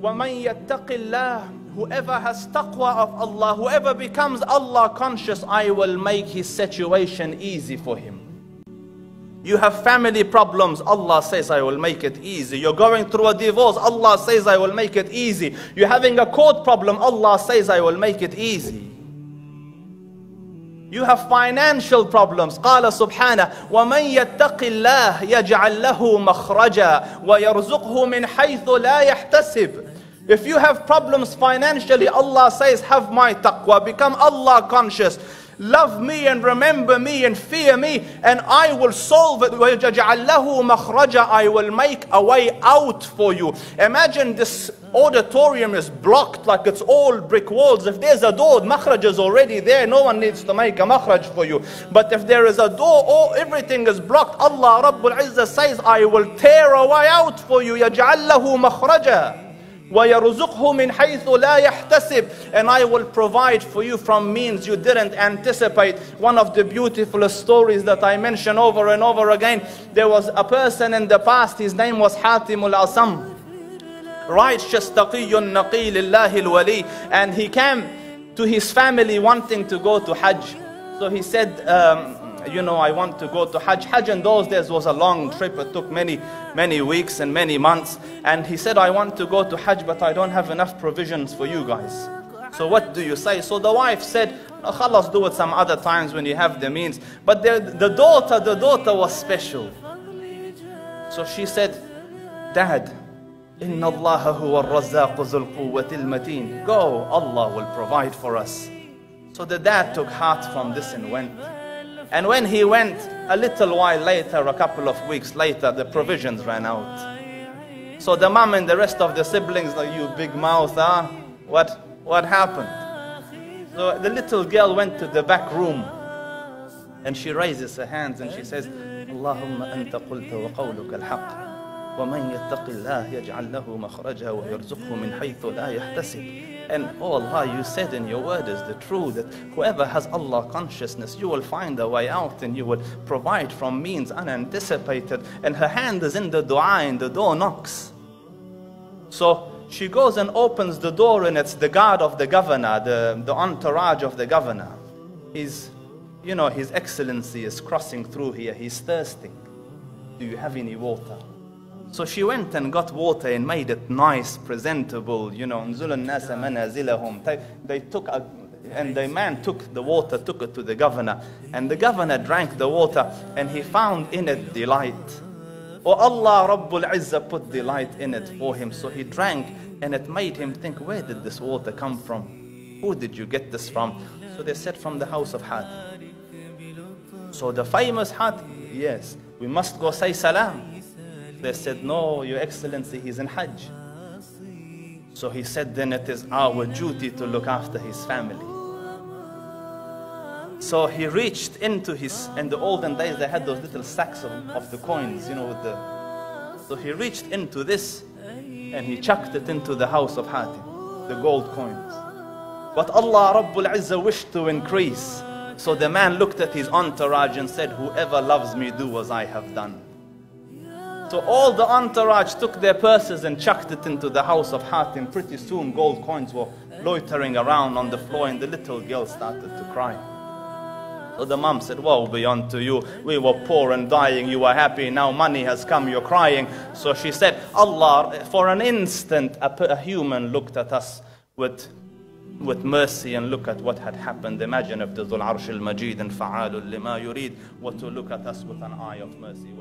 وَمَنْ يَتَّقِ اللَّهِ Whoever has taqwa of Allah, whoever becomes Allah conscious, I will make his situation easy for him. You have family problems, Allah says, I will make it easy. You're going through a divorce, Allah says, I will make it easy. You're having a court problem, Allah says, I will make it easy. You have financial problems. قال سبحانه ومن يتق الله يجعل له مخرجا ويرزقه من حيث لا يحتسب. If you have problems financially, Allah says, have my taqwa, become Allah conscious. Love me and remember me and fear me, and I will solve it. وَيَجْعَلْ لَهُ مَخْرَجًا I will make a way out for you. Imagine this auditorium is blocked like it's all brick walls. If there's a door, makhraj is already there. No one needs to make a makhraj for you. But if there is a door, all, everything is blocked. Allah Rabbul Izzah says, I will tear a way out for you. يَجْعَلْ لَهُ مَخْرَجًا وَيَرْزُقْهُ مِنْ حَيْثُ لَا يَحْتَسِبْ And I will provide for you from means you didn't anticipate. One of the beautiful stories that I mention over and over again, there was a person in the past, his name was Hatim al-Asam. Righteous taqiyyun naqi lillahi al-wali. And he came to his family wanting to go to Hajj. So he said, um, you know, I want to go to Hajj. Hajj in those days was a long trip. It took many, many weeks and many months. And he said, I want to go to Hajj, but I don't have enough provisions for you guys. So what do you say? So the wife said, no, khalas, do it some other times when you have the means. But the, the daughter, the daughter was special. So she said, Dad, إن الله هو الرزاق ذو القوة المتين. Go, Allah will provide for us. So the dad took heart from this and went. And when he went, a little while later, a couple of weeks later, the provisions ran out. So the mom and the rest of the siblings, like you big mouth, huh? What, what happened? So the little girl went to the back room and she raises her hands and she says, Allahumma anta qulta wa qawluka al-haq. ومن يتق الله يجعل له مخرجا ويرزقه من حيث لا يحتسب and oh Allah, you said in your word is the truth that whoever has Allah consciousness, you will find a way out and you will provide from means unanticipated. And her hand is in the dua and the door knocks. So she goes and opens the door and it's the guard of the governor, the, the entourage of the governor. He's, you know, His Excellency is crossing through here. He's thirsty. Do you have any water? So she went and got water and made it nice, presentable, you know, they, they took a, and the man took the water, took it to the governor, and the governor drank the water, and he found in it delight. Oh Allah Rabbul Izzah put delight in it for him, so he drank, and it made him think, where did this water come from? Who did you get this from? So they said, from the house of Had. So the famous Had, yes, we must go say salam. They said, No, Your Excellency, he's in Hajj. So he said, Then it is our duty to look after his family. So he reached into his, in the olden days, they had those little sacks of, of the coins, you know, with the. So he reached into this and he chucked it into the house of Hatim, the gold coins. But Allah Rabbul Izzah wished to increase. So the man looked at his entourage and said, Whoever loves me, do as I have done. So all the entourage took their purses and chucked it into the house of Hatim. Pretty soon gold coins were loitering around on the floor and the little girl started to cry. So the mom said, Woe be unto you. We were poor and dying. You were happy. Now money has come. You're crying. So she said, Allah, for an instant, a, human looked at us with with mercy and look at what had happened. Imagine if the Dhul Arsh al-Majid and Fa'alul lima yurid were to look at us with an eye of mercy.